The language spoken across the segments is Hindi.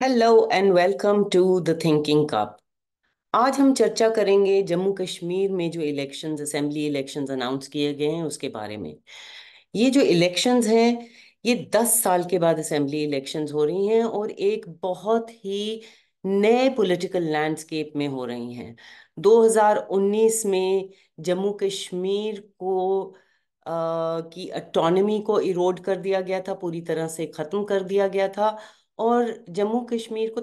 Hello and welcome to the thinking cup आज हम चर्चा करेंगे जम्मू कश्मीर में जो इलेक्शंस असेंबली इलेक्शंस अनाउंस किए गए हैं उसके बारे में। ये जो इलेक्शंस हैं ये दस साल के बाद असेंबली इलेक्शंस हो रही हैं और एक बहुत ही नए पॉलिटिकल लैंडस्केप में हो रही हैं। 2019 में जम्मू कश्मीर को अ, की अटोनमी को इरोड कर दिया गया था पूरी तरह से ख़त्म कर दिया गया था। और जम्मू कश्मीर को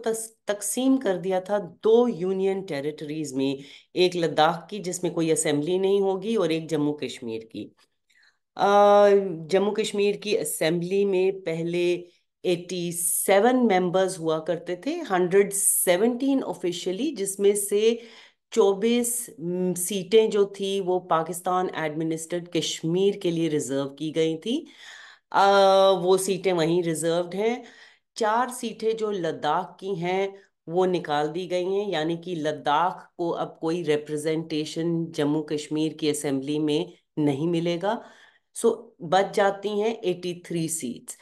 तकसीम कर दिया था दो यूनियन टेरिटरीज में एक लद्दाख की जिसमें कोई असेंबली नहीं होगी और एक जम्मू कश्मीर की। जम्मू कश्मीर की असेंबली में पहले 87 मेंबर्स हुआ करते थे 117 ऑफिशियली जिसमें से 24 सीटें जो थी वो पाकिस्तान एडमिनिस्ट्रेड कश्मीर के लिए रिज़र्व की गई थी। अ, वो सीटें वहीं रिजर्व्ड हैं। चार सीटें जो लद्दाख की हैं, वो निकाल दी गई हैं। यानी कि लद्दाख को अब कोई रिप्रेजेंटेशन जम्मू कश्मीर की असेंबली में नहीं मिलेगा। सो बच जाती हैं 83 सीट्स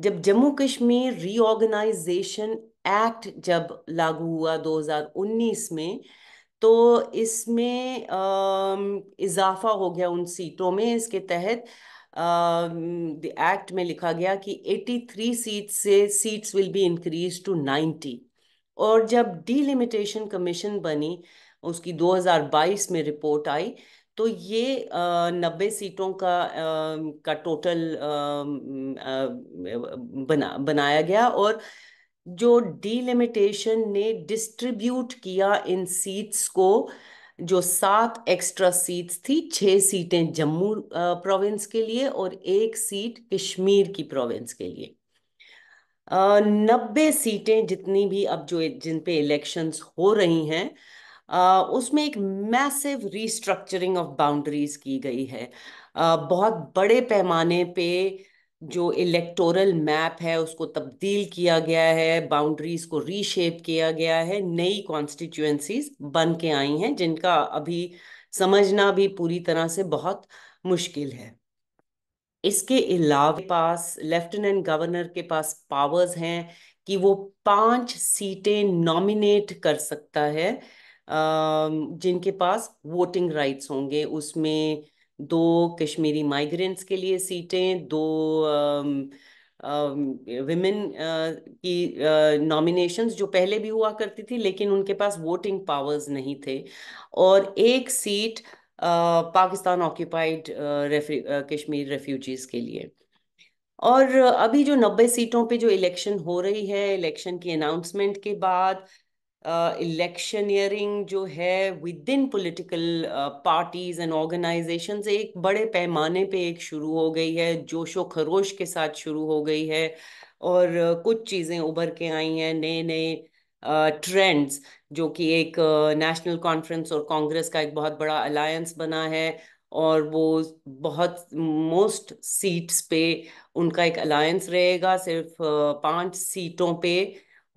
जब जम्मू कश्मीर रीऑर्गेनाइजेशन एक्ट जब लागू हुआ 2019 में तो इसमें इजाफा हो गया उन सीटों में। इसके तहत एक्ट में लिखा गया कि 83 सीट से seats will be increase to 90 और जब डीलिमिटेशन कमीशन बनी उसकी 2022 में रिपोर्ट आई तो ये नब्बे सीटों का अ, का टोटल आ, बना बनाया गया और जो डीलिमिटेशन ने डिस्ट्रीब्यूट किया इन सीट्स को जो सात एक्स्ट्रा सीट्स थी, छह सीटें जम्मू प्रोविंस के लिए और एक सीट कश्मीर की प्रोविंस के लिए। नब्बे सीटें जितनी भी अब जो जिन पे इलेक्शंस हो रही हैं उसमें एक मैसिव रीस्ट्रक्चरिंग ऑफ़ बाउंड्रीज की गई है। बहुत बड़े पैमाने पे जो इलेक्टोरल मैप है, उसको तब्दील किया गया है बाउंड्रीज को रीशेप किया गया है, नई कॉन्स्टिट्यूएंसीज बन के आई हैं, जिनका अभी समझना भी पूरी तरह से बहुत मुश्किल है। इसके अलावा पास लेफ्टिनेंट गवर्नर के पास पावर्स हैं कि वो पाँच सीटें नॉमिनेट कर सकता है जिनके पास वोटिंग राइट्स होंगे, उसमें दो कश्मीरी माइग्रेंट्स के लिए सीटें, दो विमेन की नॉमिनेशंस जो पहले भी हुआ करती थी, लेकिन उनके पास वोटिंग पावर्स नहीं थे। और एक seat Pakistan occupied Kashmir refugees के लिए। और अभी जो नब्बे सीटों पे जो इलेक्शन हो रही है इलेक्शन की अनाउंसमेंट के बाद इलेक्शनियरिंग uh, जो है within political parties and organisations एक बड़े पैमाने पे एक शुरू हो गई है जोशो खरोश के साथ शुरू हो गई है और uh, कुछ चीज़ें उभर के आई हैं नए नए ट्रेंड्स जो कि एक नेशनल uh, कॉन्फ्रेंस और कांग्रेस का एक बहुत बड़ा अलायंस बना है और वो बहुत मोस्ट सीट्स पे उनका एक अलायंस रहेगा सिर्फ़ पाँच सीटों पे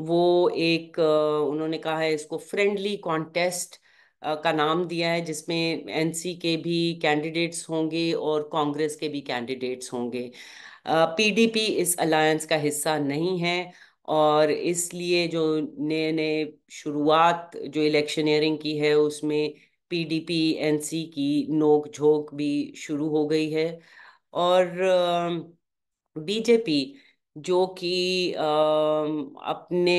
वो एक उन्होंने कहा है इसको फ्रेंडली कॉन्टेस्ट का नाम दिया है, जिसमें एनसी के भी कैंडिडेट्स होंगे और कांग्रेस के भी कैंडिडेट्स होंगे। पीडीपी इस अलायंस का हिस्सा नहीं है और इसलिए जो नए नए शुरुआत, जो इलेक्शनियरिंग की है, उसमें पीडीपी एनसी की नोक झोंक भी शुरू हो गई है। और बीजेपी जो कि अपने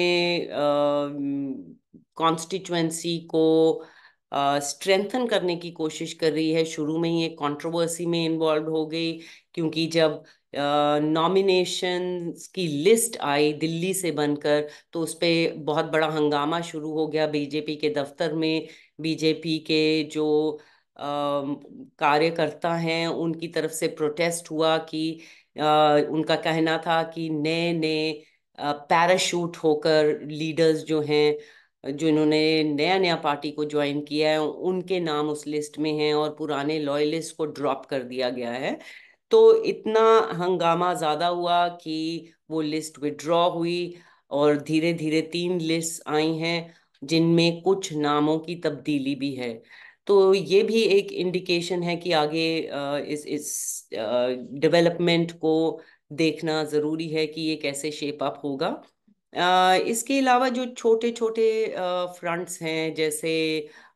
कॉन्स्टिट्युएंसी को स्ट्रेंथन करने की कोशिश कर रही है। शुरू में ही एक कंट्रोवर्सी में इन्वॉल्व हो गई, क्योंकि जब नॉमिनेशंस की लिस्ट आई दिल्ली से बनकर तो उस पर बहुत बड़ा हंगामा शुरू हो गया बीजेपी के दफ्तर में। बीजेपी के जो कार्यकर्ता हैं, उनकी तरफ़ से प्रोटेस्ट हुआ कि उनका कहना था कि नए नए पैराशूट होकर लीडर्स जो हैं, जो इन्होंने नया नया पार्टी को ज्वाइन किया है, उनके नाम उस लिस्ट में हैं और पुराने लॉयलिस्ट को ड्रॉप कर दिया गया है। तो इतना हंगामा ज़्यादा हुआ कि वो लिस्ट विड्रॉ हुई और धीरे धीरे तीन लिस्ट आई हैं, जिनमें कुछ नामों की तब्दीली भी है। तो ये भी एक इंडिकेशन है कि आगे इस इस डेवलपमेंट को देखना ज़रूरी है कि ये कैसे शेप अप होगा। इसके अलावा जो छोटे छोटे फ्रंट्स हैं, जैसे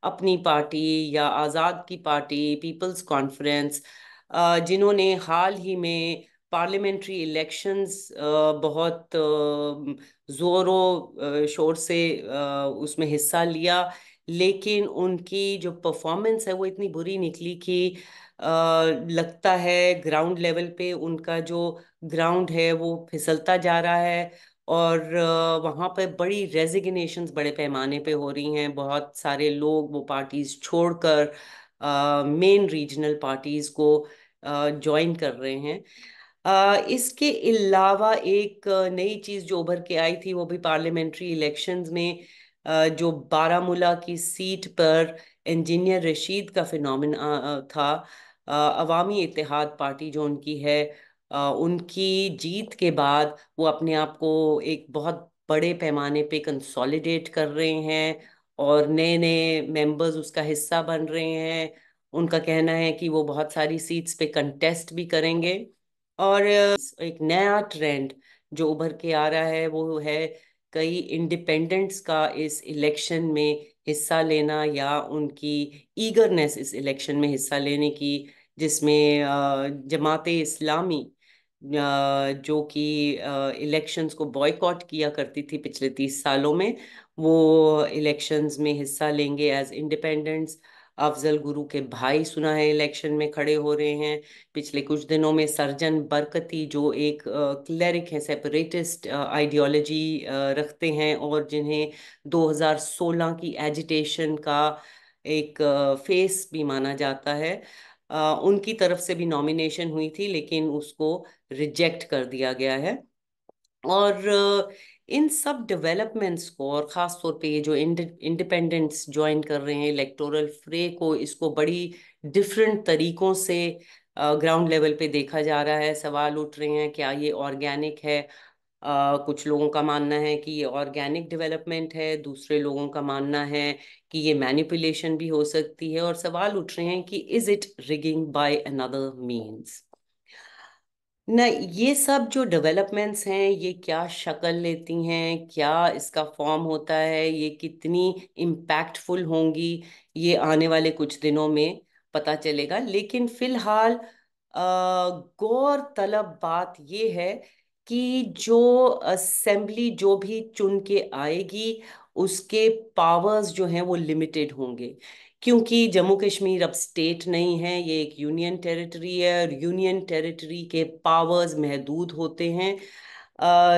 अपनी पार्टी या आज़ाद की पार्टी पीपल्स कॉन्फ्रेंस जिन्होंने हाल ही में पार्लियामेंट्री इलेक्शंस बहुत जोरों शोर से उसमें हिस्सा लिया लेकिन उनकी जो परफॉर्मेंस है वो इतनी बुरी निकली कि लगता है ग्राउंड लेवल पे उनका जो ग्राउंड है वो फिसलता जा रहा है और वहाँ पर बड़ी रेजिग्नेशंस बड़े पैमाने पे हो रही हैं। बहुत सारे लोग वो पार्टीज़ छोड़कर मेन रीजनल पार्टीज़ को ज्वाइन कर रहे हैं। इसके अलावा एक नई चीज़ जो उभर के आई थी वो भी पार्लियामेंट्री इलेक्शंस में जो बारामूला की सीट पर इंजीनियर रशीद का फिनोमिना था अवामी इतिहाद पार्टी जो उनकी है उनकी जीत के बाद वो अपने आप को एक बहुत बड़े पैमाने पे कंसोलिडेट कर रहे हैं और नए नए मेंबर्स उसका हिस्सा बन रहे हैं। उनका कहना है कि वो बहुत सारी सीट्स पे कंटेस्ट भी करेंगे। और एक नया ट्रेंड जो उभर के आ रहा है वो है कई इंडिपेंडेंट्स का इस इलेक्शन में हिस्सा लेना या उनकी ईगरनेस इस इलेक्शन में हिस्सा लेने की, जिसमें जमात इस्लामी जो कि इलेक्शंस को बॉयकॉट किया करती थी पिछले तीस सालों में, वो इलेक्शंस में हिस्सा लेंगे एज इंडिपेंडेंट्स अफजल गुरु के भाई सुना है, इलेक्शन में खड़े हो रहे हैं। पिछले कुछ दिनों में सर्जन बरकती, जो एक क्लरिक है, सेपरेटिस्ट आइडियोलॉजी रखते हैं और जिन्हें 2016 की एजिटेशन का एक फेस भी माना जाता है। उनकी तरफ़ से भी नॉमिनेशन हुई थी, लेकिन उसको रिजेक्ट कर दिया गया है। और इन सब डेवलपमेंट्स को और ख़ास तौर पे ये जो इंडिपेंडेंट्स ज्वाइन कर रहे हैं इलेक्टोरल फ्रे को इसको बड़ी डिफरेंट तरीकों से ग्राउंड लेवल पे देखा जा रहा है। सवाल उठ रहे हैं क्या ये ऑर्गेनिक है? अ, कुछ लोगों का मानना है कि ये ऑर्गेनिक डेवलपमेंट है दूसरे लोगों का मानना है कि ये मैनिपुलेशन भी हो सकती है और सवाल उठ रहे हैं कि is it rigging by another means न ये सब जो डेवलपमेंट्स हैं ये क्या शक्ल लेती हैं? क्या इसका फॉर्म होता है? ये कितनी इम्पैक्टफुल होंगी? ये आने वाले कुछ दिनों में पता चलेगा। लेकिन फ़िलहाल अ, गौरतलब बात ये है कि जो असेंबली जो भी चुन के आएगी उसके पावर्स जो हैं वो लिमिटेड होंगे। क्योंकि जम्मू कश्मीर अब स्टेट नहीं है ये एक यूनियन टेरिटरी है और यूनियन टेरिटरी के पावर्स महदूद होते हैं।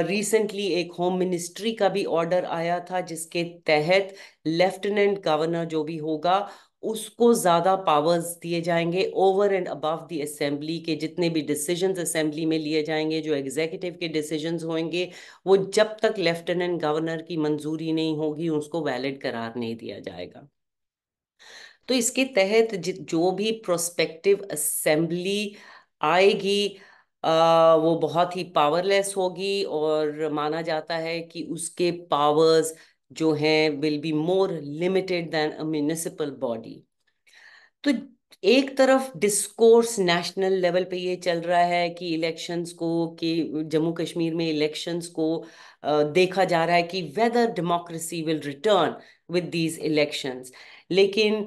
रिसेंटली uh, एक होम मिनिस्ट्री का भी ऑर्डर आया था जिसके तहत लेफ्टिनेंट गवर्नर जो भी होगा उसको ज़्यादा पावर्स दिए जाएँगे over and above the assembly के जितने भी डिसीजंस असेंबली में लिए जाएँगे जो एग्जीक्यूटिव के डिसीजंस होंगे वो जब तक लेफ्टिनेंट गवर्नर की मंजूरी नहीं होगी उसको वैलिड करार नहीं दिया जाएगा। तो इसके तहत जि- भी प्रोस्पेक्टिव असेंबली आएगी आ, वो बहुत ही पावरलेस होगी और माना जाता है कि उसके पावर्स जो हैं will be more limited than a municipal body तो एक तरफ़ डिस्कोर्स नेशनल लेवल पे ये चल रहा है कि इलेक्शंस को कि जम्मू कश्मीर में इलेक्शंस को अ, देखा जा रहा है कि whether democracy will return with these elections लेकिन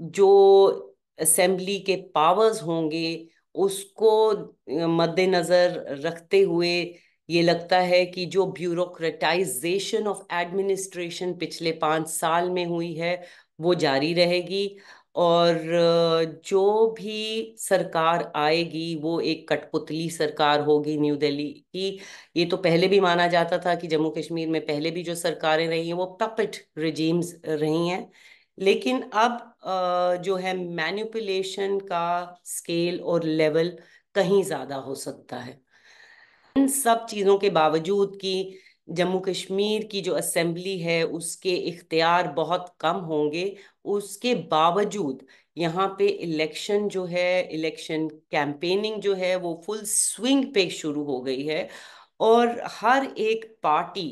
जो असेंबली के पावर्स होंगे, उसको मद्देनजर रखते हुए ये लगता है कि जो ब्यूरोक्रेटाइजेशन ऑफ़ एडमिनिस्ट्रेशन पिछले पाँच साल में हुई है, वो जारी रहेगी। और जो भी सरकार आएगी, वो एक कठपुतली सरकार होगी न्यू दिल्ली की। ये तो पहले भी माना जाता था कि जम्मू कश्मीर में पहले भी जो सरकारें रही हैं, वो पपेट रिजीम्स रही हैं। लेकिन अब जो है मैनिपुलेशन का स्केल और लेवल कहीं ज़्यादा हो सकता है। इन सब चीज़ों के बावजूद कि जम्मू कश्मीर की जो असेंबली है, उसके इख्तियार बहुत कम होंगे, उसके बावजूद यहाँ पे इलेक्शन जो है इलेक्शन कैंपेनिंग जो है, वो फुल स्विंग पे शुरू हो गई है। और हर एक party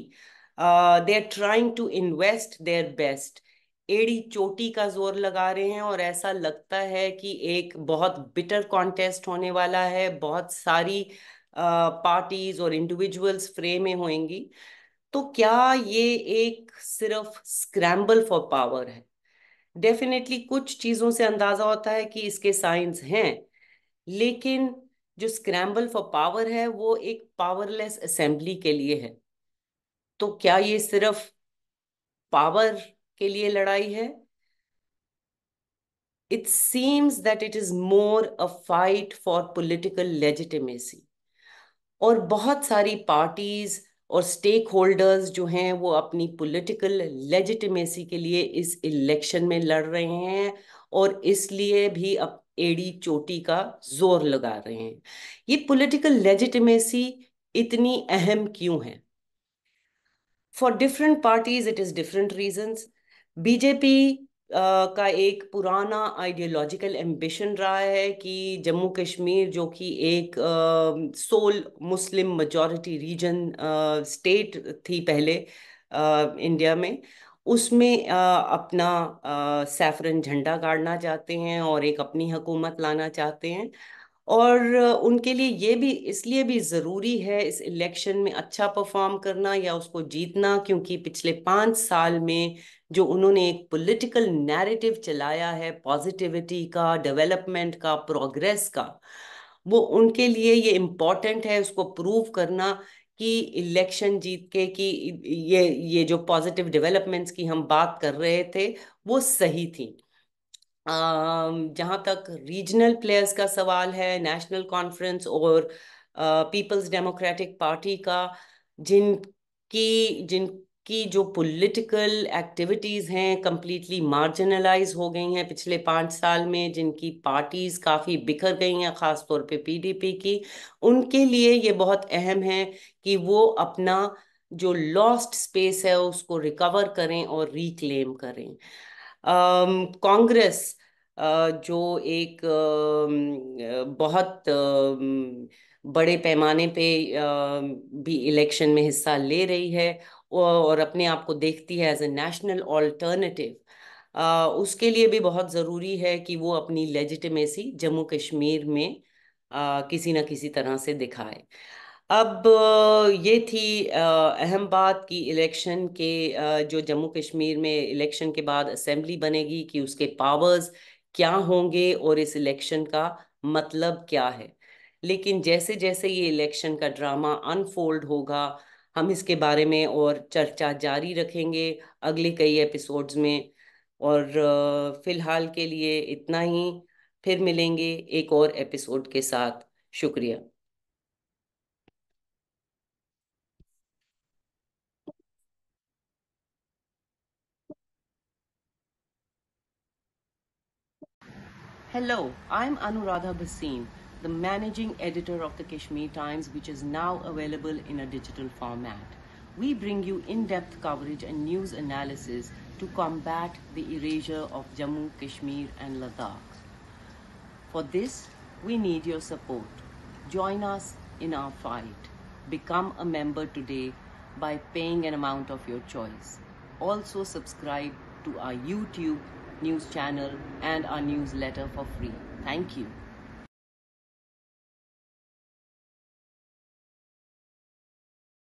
they are trying to invest their best एड़ी चोटी का ज़ोर लगा रहे हैं और ऐसा लगता है कि एक बहुत बिटर कॉन्टेस्ट होने वाला है, बहुत सारी पार्टीज़ और इंडिविजुअल्स फ्रे में होंगी। तो क्या ये एक सिर्फ़ स्क्रैम्बल फॉर पावर है? डेफिनेटली कुछ चीज़ों से अंदाज़ा होता है कि इसके साइंस हैं, लेकिन जो स्क्रैम्बल फॉर पावर है वो एक पावरलेस असेंबली के लिए है। तो क्या ये सिर्फ़ पावर के लिए लड़ाई है। It seems that it is more a fight for political legitimacy. और बहुत सारी पार्टीज़ और स्टेक होल्डर्स जो हैं, वो अपनी पॉलिटिकल लेजिटिमेसी के लिए इस इलेक्शन में लड़ रहे हैं और इसलिए भी अब एड़ी चोटी का ज़ोर लगा रहे हैं। ये पॉलिटिकल लेजिटिमेसी इतनी अहम क्यों है? For different parties it is different reasons BJP का एक पुराना आइडियोलॉजिकल एम्बिशन रहा है कि जम्मू कश्मीर जो कि एक sole Muslim majority region state थी पहले इंडिया में, उसमें अपना सैफरन झंडा गाड़ना चाहते हैं और एक अपनी हुकूमत लाना चाहते हैं। और उनके लिए ये भी, इसलिए भी ज़रूरी है इस इलेक्शन में अच्छा परफॉर्म करना या उसको जीतना, क्योंकि पिछले पाँच साल में जो उन्होंने एक पॉलिटिकल नैरेटिव चलाया है, पॉजिटिविटी का, डेवलपमेंट का, प्रोग्रेस का, वो उनके लिए ये इम्पोर्टेंट है उसको प्रूव करना कि इलेक्शन जीत के कि ये ये जो पॉजिटिव डेवलपमेंट्स की हम बात कर रहे थे, वो सही थी। जहाँ तक रीजनल प्लेयर्स का सवाल है नेशनल कॉन्फ्रेंस और पीपल्स डेमोक्रेटिक पार्टी का, जिनकी जिनकी जो पॉलिटिकल एक्टिविटीज़ हैं कंप्लीटली मार्जिनलाइज हो गई हैं पिछले पाँच साल में, जिनकी पार्टीज़ काफ़ी बिखर गई हैं ख़ास तौर पे पीडीपी की, उनके लिए ये बहुत अहम है कि वो अपना जो लॉस्ट स्पेस है उसको रिकवर करें और रिक्लेम करें। कांग्रेस जो एक बहुत बड़े पैमाने पे भी इलेक्शन में हिस्सा ले रही है और अपने आप को देखती है एज ए नेशनल ऑल्टरनेटिव उसके लिए भी बहुत ज़रूरी है कि वो अपनी लेजिटिमेसी जम्मू कश्मीर में किसी न किसी तरह से दिखाए। अब ये थी अहम बात कि इलेक्शन के जो जम्मू कश्मीर में इलेक्शन के बाद असेंबली बनेगी कि उसके पावर्स क्या होंगे और इस इलेक्शन का मतलब क्या है। लेकिन जैसे जैसे ये इलेक्शन का ड्रामा अनफोल्ड होगा, हम इसके बारे में और चर्चा जारी रखेंगे अगले कई एपिसोड्स में। और फ़िलहाल के लिए इतना ही, फिर मिलेंगे एक और एपिसोड के साथ। शुक्रिया। Hello, I'm Anuradha Bhasin, the managing editor of the Kashmir Times, which is now available in a digital format. We bring you in-depth coverage and news analysis to combat the erasure of Jammu, Kashmir and Ladakh. For this, we need your support. Join us in our fight. Become a member today by paying an amount of your choice. Also subscribe to our YouTube news channel and our newsletter for free. Thank you.